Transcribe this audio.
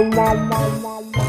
Mom, mom, mom, mom.